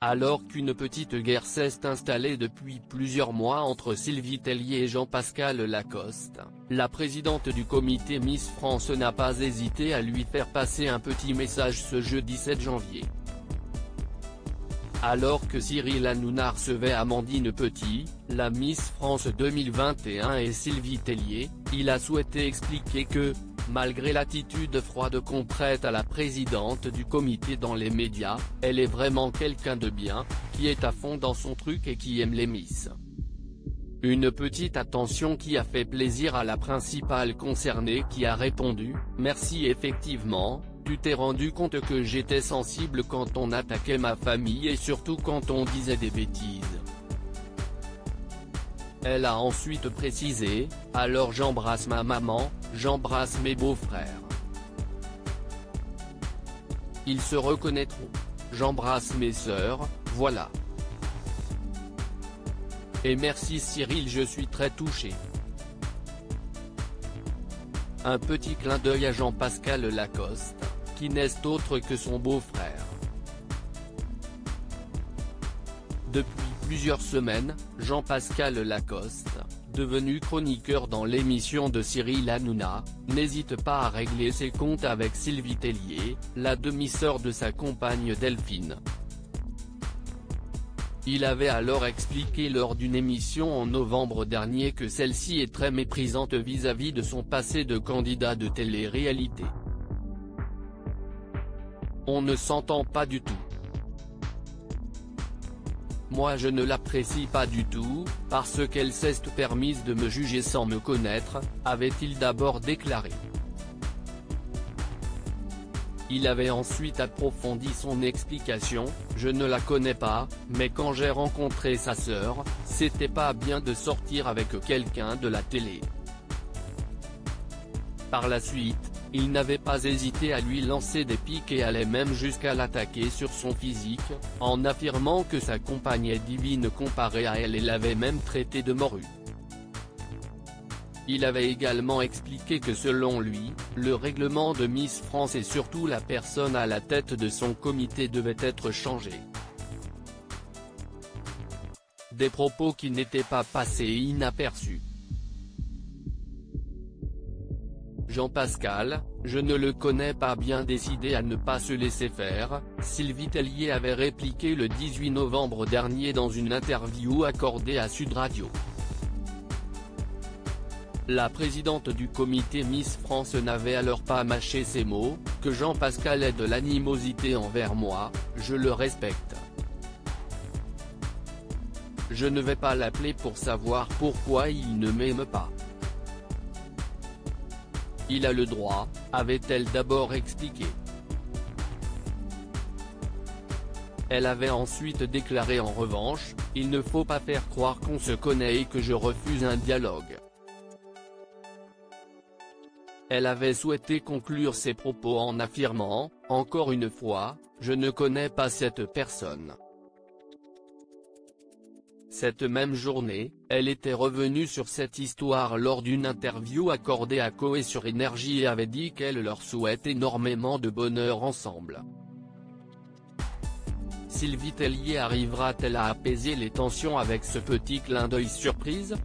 Alors qu'une petite guerre s'est installée depuis plusieurs mois entre Sylvie Tellier et Jean-Pascal Lacoste, la présidente du comité Miss France n'a pas hésité à lui faire passer un petit message ce jeudi 7 janvier. Alors que Cyril Hanouna recevait Amandine Petit, la Miss France 2021 et Sylvie Tellier, il a souhaité expliquer que, malgré l'attitude froide qu'on prête à la présidente du comité dans les médias, elle est vraiment quelqu'un de bien, qui est à fond dans son truc et qui aime les Miss. Une petite attention qui a fait plaisir à la principale concernée qui a répondu, merci effectivement, tu t'es rendu compte que j'étais sensible quand on attaquait ma famille et surtout quand on disait des bêtises. Elle a ensuite précisé, alors j'embrasse ma maman, j'embrasse mes beaux-frères. Ils se reconnaîtront. J'embrasse mes sœurs, voilà. Et merci Cyril je suis très touché. Un petit clin d'œil à Jean-Pascal Lacoste qui n'est autre que son beau-frère. Depuis plusieurs semaines, Jean-Pascal Lacoste, devenu chroniqueur dans l'émission de Cyril Hanouna, n'hésite pas à régler ses comptes avec Sylvie Tellier, la demi-sœur de sa compagne Delphine. Il avait alors expliqué lors d'une émission en novembre dernier que celle-ci est très méprisante vis-à-vis -vis de son passé de candidat de télé-réalité. On ne s'entend pas du tout. Moi je ne l'apprécie pas du tout, parce qu'elle s'est permise de me juger sans me connaître, avait-il d'abord déclaré. Il avait ensuite approfondi son explication, je ne la connais pas, mais quand j'ai rencontré sa sœur, c'était pas bien de sortir avec quelqu'un de la télé. Par la suite, il n'avait pas hésité à lui lancer des piques et allait même jusqu'à l'attaquer sur son physique, en affirmant que sa compagne est divine comparée à elle et l'avait même traité de morue. Il avait également expliqué que selon lui, le règlement de Miss France et surtout la personne à la tête de son comité devait être changé. Des propos qui n'étaient pas passés inaperçus. Jean-Pascal, je ne le connais pas bien décidé à ne pas se laisser faire, Sylvie Tellier avait répliqué le 18 novembre dernier dans une interview accordée à Sud Radio. La présidente du comité Miss France n'avait alors pas mâché ses mots, que Jean-Pascal ait de l'animosité envers moi, je le respecte. Je ne vais pas l'appeler pour savoir pourquoi il ne m'aime pas. Il a le droit, avait-elle d'abord expliqué. Elle avait ensuite déclaré en revanche, il ne faut pas faire croire qu'on se connaît et que je refuse un dialogue. Elle avait souhaité conclure ses propos en affirmant, encore une fois, je ne connais pas cette personne. Cette même journée, elle était revenue sur cette histoire lors d'une interview accordée à Coé sur Énergie et avait dit qu'elle leur souhaite énormément de bonheur ensemble. Sylvie Tellier arrivera-t-elle à apaiser les tensions avec ce petit clin d'œil surprise?